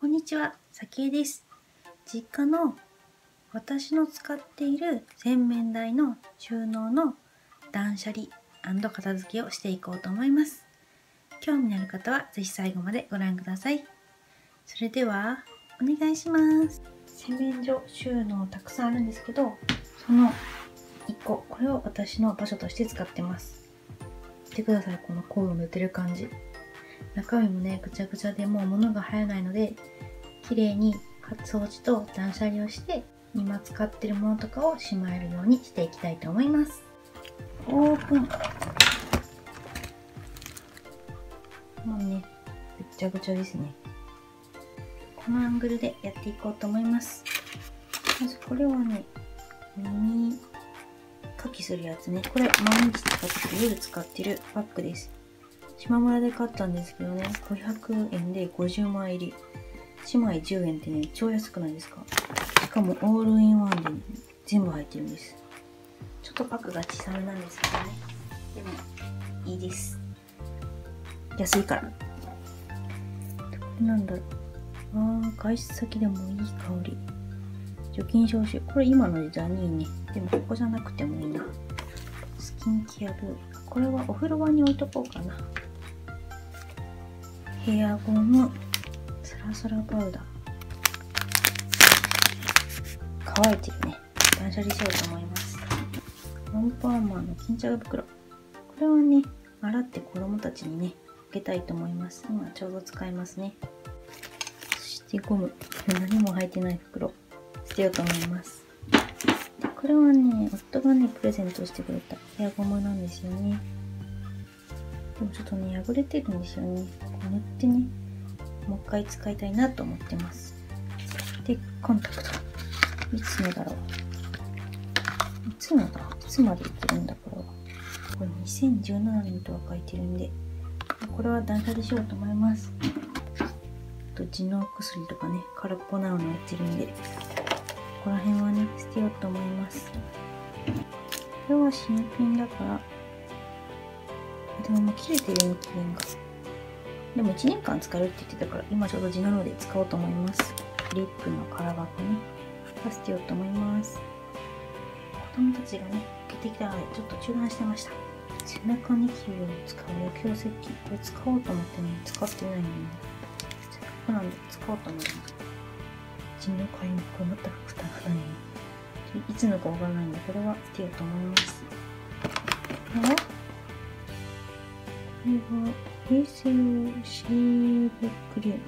こんにちは、さきえです。実家の私の使っている洗面台の収納の断捨離片付けをしていこうと思います。興味のある方はぜひ最後までご覧ください。それでは、お願いします。洗面所収納たくさんあるんですけど、その1個、これを私の場所として使ってます。見てください、このコード塗ってる感じ。中身もね、ぐちゃぐちゃでもう物が入らないので、綺麗に掃除と断捨離をして、今使ってるものとかをしまえるようにしていきたいと思います。オープン。もうね、ぐちゃぐちゃですね。このアングルでやっていこうと思います。まずこれはね、耳かきするやつね。これ毎日使ってる、夜使ってるバッグです。島村で買ったんですけどね、500円で50枚入り。1枚10円ってね、超安くないですか？しかもオールインワンで、ね、全部入ってるんです。ちょっとパックが小さめなんですけどね。でも、いいです。安いから。これなんだろう。あー、外出先でもいい香り。除菌消臭。これ今の時代にいいね。でもここじゃなくてもいいな。スキンケアブー。これはお風呂場に置いとこうかな。ヘアゴム、サラサラパウダー。乾いてるね。断捨離しようと思います。モンパーマーの巾着袋。これはね、洗って子供たちにね、あげたいと思います。今ちょうど使いますね。そしてゴム。何も入ってない袋。捨てようと思います。でこれはね、夫がね、プレゼントしてくれたヘアゴムなんですよね。ちょっとね、破れてるんですよね。こう塗ってね、もう一回使いたいなと思ってます。で、コンタクト。いつのだろう。いつのだ？いつまでいけるんだ、これは。これ2017年とは書いてるんで、これは断捨離しようと思います。あと、地の薬とかね、空っぽなのやってるんで、ここら辺はね、捨てようと思います。これは新品だから、でももう切れてるね、期限が。でも1年間使えるって言ってたから、今ちょうど地なので使おうと思います。リップの空箱ね。捨てようと思います。子供たちがね、受けてきたので、ちょっと中断してました。背中に切るように使う余興石器。これ使おうと思ってね、使ってないのに、ね。せっかくなんで使おうと思います。地の買いにこれまた蓋がないね。いつのかわからないんで、これは捨てようと思います。これはこれは、平成用シーブクリーム。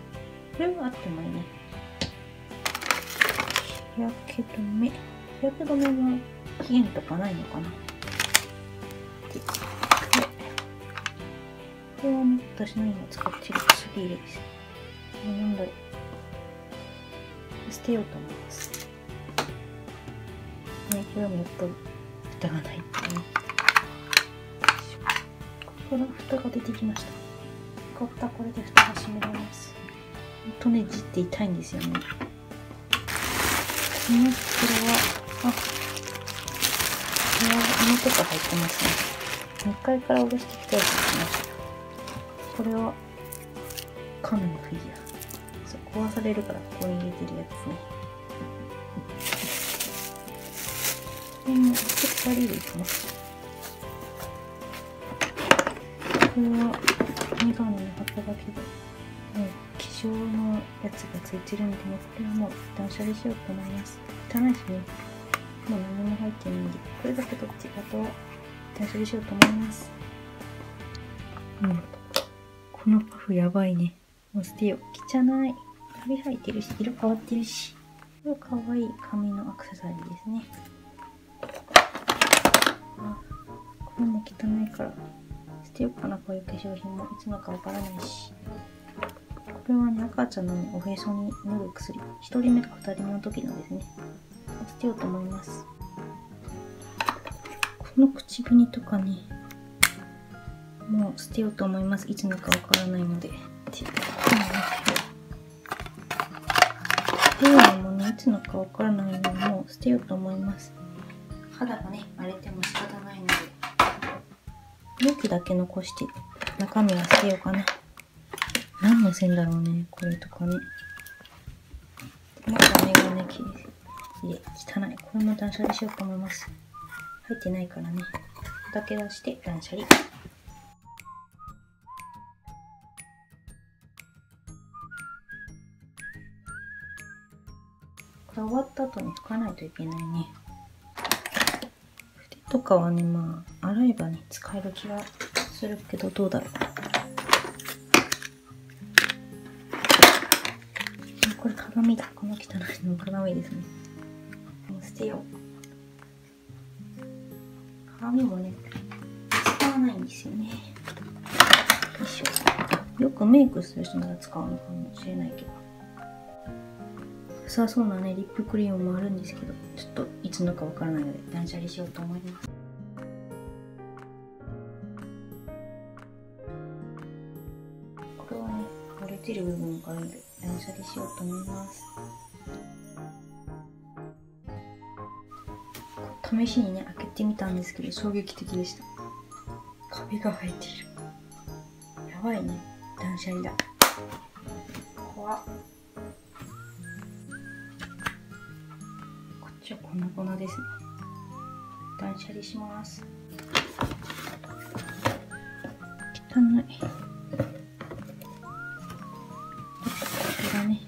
これはあってもい。い。ね。日焼け止め。日焼け止めは期限とかない。のかなで、これ。これはね、私の今使ってる薬です。これなんだろう。捨てようと思い。ます。ね、これもやっぱり蓋がない。ってね。この蓋が出てきました。こ蓋これで蓋が閉められます。ほんとね、じって痛いんですよね。この袋は、あ、これは芋とか入ってますね。2階から下ろしてきたやつですね。これは、カメのフィギュア。そう、壊されるからここに入れてるやつね。これも、アクセサリーですね。これはメガネの旗だけど、もう化粧のやつがついてるんでね、これはもう断捨離しようと思います。汚いしね、もう何も入ってないんで、これだけ取って、あとは断捨離しようと思います。うん。このパフやばいね。もう捨てよう。汚い。カビ生えてるし、色変わってるし。これかわいい紙のアクセサリーですね。あ、これも汚いから。捨てようかな、こういう化粧品も。いつのかわからないし。これはね、赤ちゃんの、おへそに塗る薬。1人目とか2人目の時のですね。捨てようと思います。この口紅とかね、もう捨てようと思います。いつのかわからないので。で、これはもね、いつのかわからないので、もう捨てようと思います。肌がね、荒れても仕方ないので。容器だけ残して中身は捨てようかな。何の線だろうね、これとかね。まだメガネ切りで汚い。これも断捨離しようと思います。入ってないからね。だけ出して断捨離。これ終わった後に拭かないといけないね。とかはね、まあ、洗えばね、使える気がするけど、どうだろう。これ鏡だ。この汚いの鏡ですね。もう捨てよう。鏡もね、使わないんですよね。よいしょ。よくメイクする人なら使うのかもしれないけど。さそうなね、リップクリームもあるんですけど、ちょっといつのかわからないので断捨離しようと思います。これはね、割れてる部分があるので断捨離しようと思います。試しにね、開けてみたんですけど、衝撃的でした。カビが生えている。やばいね、断捨離だ。粉々ですね。断捨離します。汚い。これがね。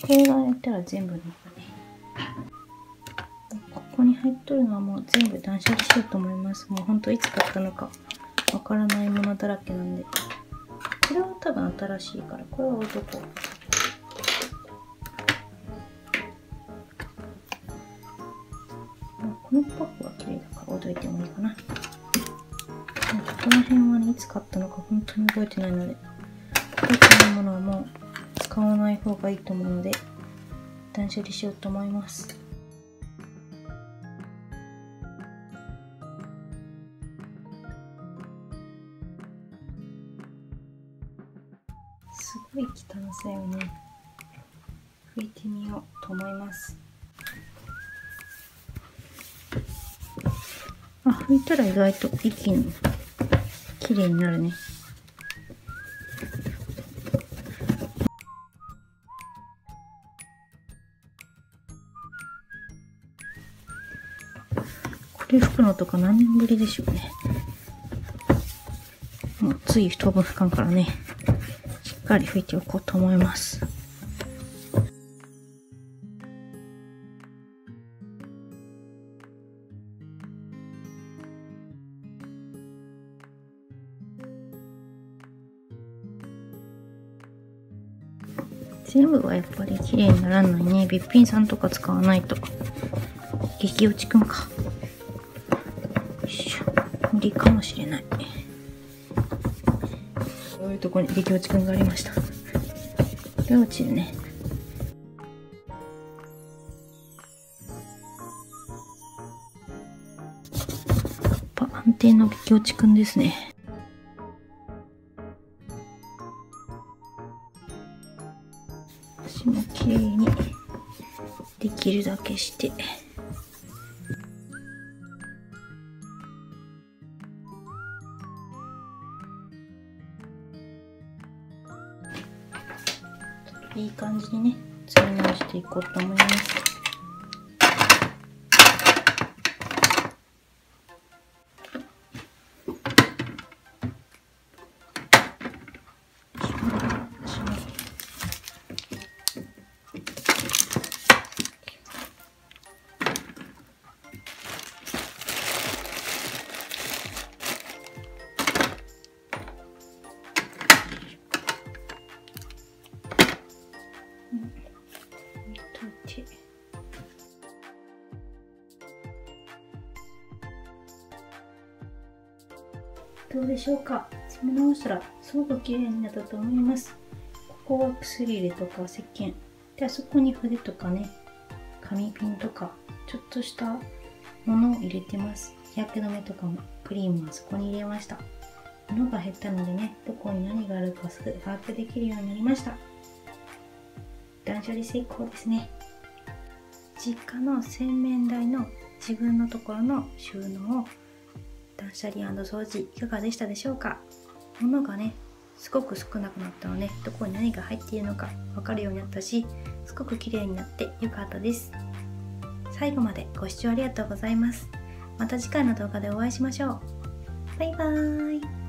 これがやったら全部ここに入っとるのはもう全部断捨離しようと思います。もうほんといつ買ったのかわからないものだらけなんで。これは多分新しいからこれは男こう。のパフは綺麗だから置いといてもいいかな。この辺はね、いつ買ったのか本当に覚えてないので、覚えてないものはもう使わない方がいいと思うので、断捨離しようと思います。すごい汚さよね。拭いてみようと思います。あ、拭いたら意外と一気に綺麗になるね。これ拭くのとか何年ぶりでしょうね。もうつい当分拭かんからね、しっかり拭いておこうと思います。全部はやっぱり綺麗にならないね。べっぴんさんとか使わないと。激落ちくんか。よいしょ。無理かもしれない。そういうとこに激落ちくんがありました。これ落ちるね。やっぱ安定の激落ちくんですね。だけして。いい感じにね積み直していこうと思います。どうでしょうか？詰め直したらすごく綺麗になったと思います。ここは薬入れとか石鹸。で、あそこに筆とかね、紙ピンとか、ちょっとしたものを入れてます。日焼け止めとかも、クリームはそこに入れました。物が減ったのでね、どこに何があるかすぐ把握できるようになりました。断捨離成功ですね。実家の洗面台の自分のところの収納を断捨離掃除いかがでしたでしょうか？物がねすごく少なくなったのでどこに何が入っているのか分かるようになったしすごく綺麗になってよかったです。最後までご視聴ありがとうございます。また次回の動画でお会いしましょう。バイバーイ。